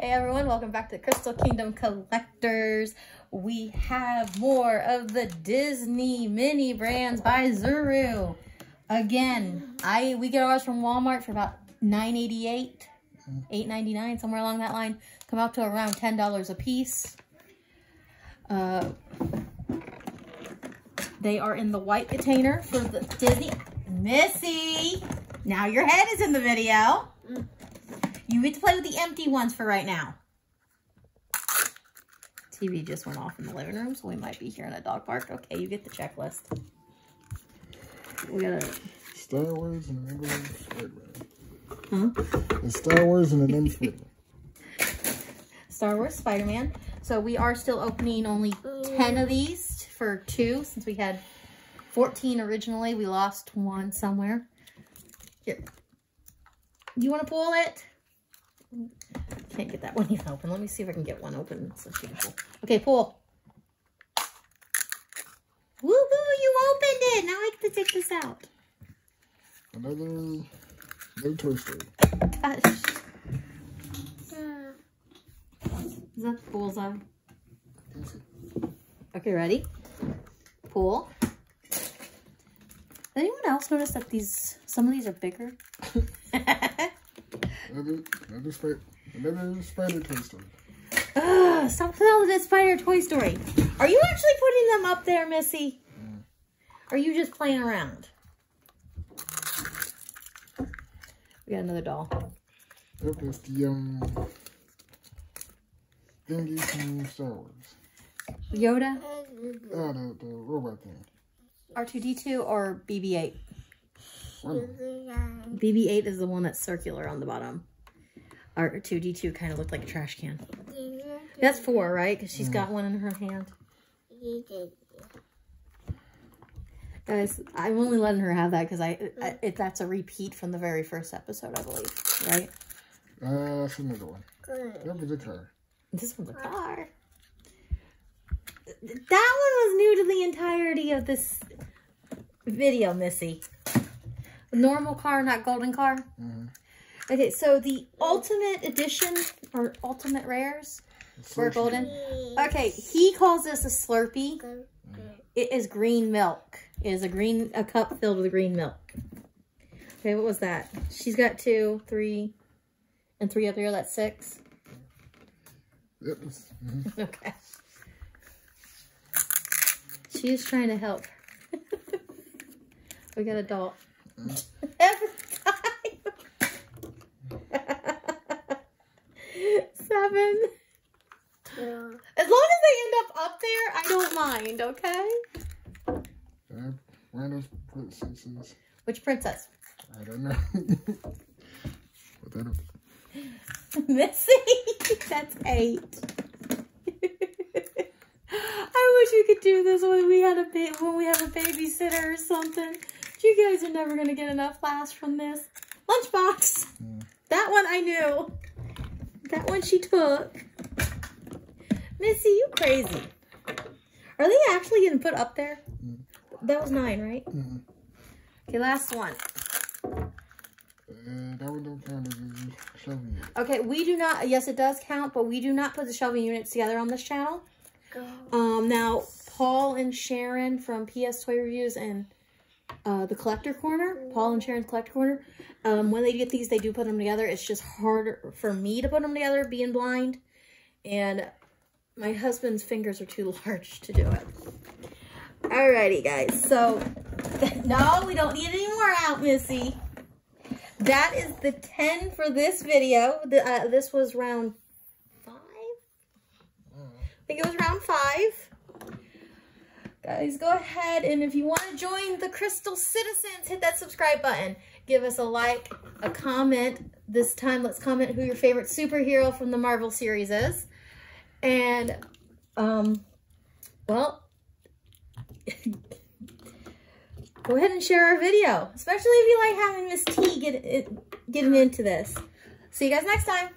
Hey everyone, welcome back to Crystal Kingdom Collectors. We have more of the Disney mini brands by Zuru. Again, I we get ours from Walmart for about $9.88, $8.99, somewhere along that line. Come out to around $10 a piece. Uh, they are in the white container for the Disney. Missy, now your head is in the video. You get to play with the empty ones for right now. TV just went off in the living room, so we might be hearing a dog bark. Okay, you get the checklist. We gotta... Star Wars and number Spider-Man. Hmm? Huh? It's Star Wars and the number Spider-Man. Star Wars Spider-Man. So we are still opening only 10 of these for two, since we had 14 originally. We lost one somewhere. Here. You want to pull it? Can't get that one even open. Let me see if I can get one open so she can pull. Okay, pull. Woohoo, you opened it. Now I get to take this out. Another, another Toy Story. Uh, Gosh. Is that the bullseye? Okay, ready? Pull. Anyone else notice that these, some of these are bigger? Another, another, Spider, another Spider Toy Story. Ugh, stop playing with that Spider Toy Story. Are you actually putting them up there, Missy? Or are you just playing around? We got another doll. Yep, that's the, um, thingy from Star Wars. Yoda, Oh, the, the robot thing. R2-D2, or BB-8? One. BB-8 is the one that's circular on the bottom. R2-D2 kind of looked like a trash can. That's four, right? Because she's got one in her hand. Guys, I'm only letting her have that because I, I it, that's a repeat from the very first episode, I believe, right? Uh, that's another one. Yep, it's a car. This one's a car. That one was new to the entirety of this video, Missy. Normal car, not golden car. Mhm. Okay, so the ultimate edition or ultimate rares were golden. Okay, he calls this a Slurpee. It is green milk. It is a green a cup filled with green milk. Okay, what was that? She's got two, three, and three up here. That's six. Yep, it's, mhm. Okay. She is trying to help. we got a doll. Every time. Seven. As long as they end up up there, I don't mind, okay? Uh, random princesses. Which princess? I don't know. Put that up. Missy. That's eight. I wish we could do this when we had a ba- when we have a babysitter or something. You guys are never gonna get enough laughs from this. Lunchbox. That one I knew. That one she took. Missy, you crazy. Are they actually getting put up there? That was nine, right? Mhm. Okay, last one. Uh, that one don't count as a shelving unit. Okay, we do not, yes, it does count, but we do not put the shelving units together on this channel. Um, now, Paul and Sharon from PS Toy Reviews and uh, the Collector Corner, Paul and Sharon's Collector Corner, um, when they get these, they do put them together. It's just harder for me to put them together, being blind. And my husband's fingers are too large to do it. Alrighty, guys. So, no, we don't need any more out, Missy. That is the 10 for this video. The, uh, this was round five? I think it was round. Guys, go ahead and if you want to join the Crystal Citizens, hit that subscribe button. Give us a like, a comment. This time, let's comment who your favorite superhero from the Marvel series is. And, um, well, go ahead and share our video, especially if you like having Missy get, getting into this. See you guys next time.